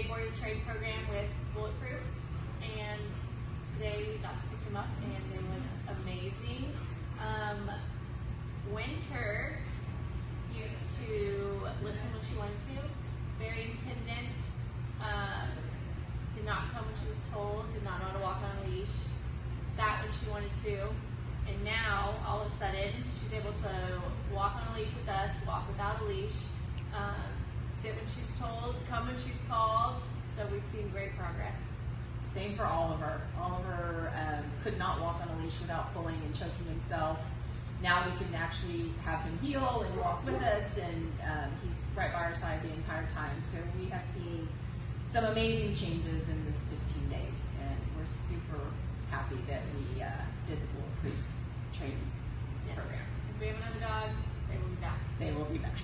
15-day board and train program with Bulletproof, and today we got to pick them up, and they look amazing. Um, Winter used to listen when she wanted to, very independent. Uh, did not come when she was told, did not know how to walk on a leash, sat when she wanted to, and now all of a sudden she's able to walk on a leash with us, walk without a leash, um, sit when she's told, come when she's called. So we've seen great progress. Same for Oliver. Oliver um, could not walk on a leash without pulling and choking himself. Now we can actually have him heel and walk with us, and um, he's right by our side the entire time. So we have seen some amazing changes in this 15 days, and we're super happy that we uh, did the bulletproof training Yes. program. If we have another dog, they will be back. They will be back.